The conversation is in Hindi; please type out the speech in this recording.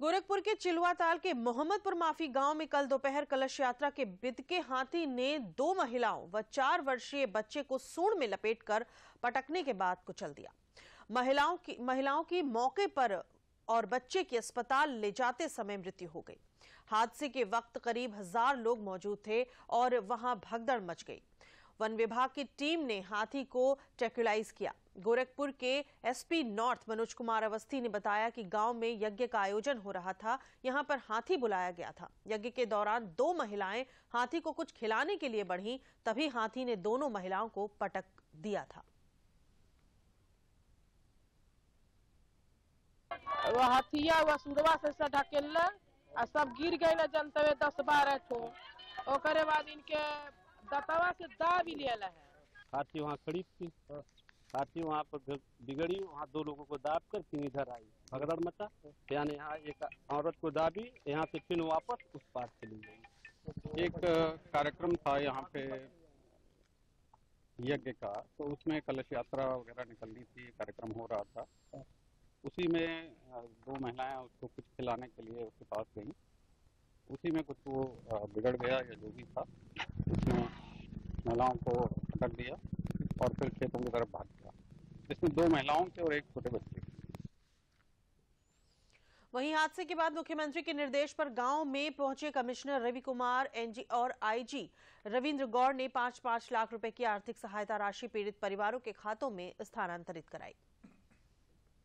गोरखपुर के चिलुआताल के मोहम्मदपुर माफ़ी गाँव में कल दोपहर कलश यात्रा के बिदके हाथी ने दो महिलाओं व चार वर्षीय बच्चे को सूंड में लपेटकर पटकने के बाद कुचल दिया। महिलाओं की महिलाओं की मौके पर और बच्चे की अस्पताल ले जाते समय मृत्यु हो गई। हादसे के वक्त करीब हज़ार लोग मौजूद थे और वहाँ भगदड़ मच गई। वन विभाग की टीम ने हाथी को ट्रैक्युलाइज किया। गोरखपुर के एसपी नॉर्थ मनोज कुमार अवस्थी ने बताया कि गाँव में यज्ञ का आयोजन हो रहा था। यहाँ पर हाथी बुलाया गया था। यज्ञ के दौरान दो महिलाएँ हाथी को कुछ खिलाने के लिए बढ़ी, तभी हाथी ने दोनों महिलाओं को पटक दिया था। वो हथिया हुआ सुरवा से ढकेल सब गिर गए दस बारह बाद इनके दतवा से दा भी लिया है। हाथी वहाँ खड़ी थी। हाथी वहाँ पर बिगड़ी वहाँ दो लोगों को दाब कर फिर इधर आई। भगदड़ मचा यानी यहाँ एक औरत को दाबी यहाँ से फिर वापस उस पार चली गई। एक कार्यक्रम था यहाँ पे यज्ञ का। तो उसमें कलश यात्रा वगैरह निकलनी थी कार्यक्रम हो रहा था। उसी में दो महिलाएँ उसको कुछ खिलाने के लिए उसके पास गई। उसी में कुछ वो बिगड़ गया या जो भी था। महिलाओं को पकड़ दिया और फिर खेतों की तरफ़ भाग गया। इसमें दो महिलाओं थे और एक छोटे बच्चे वहीं हादसे के बाद मुख्यमंत्री के निर्देश पर गाँव में पहुँचे कमिश्नर रवि कुमार, एनजी और आईजी रविंद्र गौड़ ने पाँच पाँच लाख रुपए की आर्थिक सहायता राशि पीड़ित परिवारों के खातों में स्थानांतरित कराई।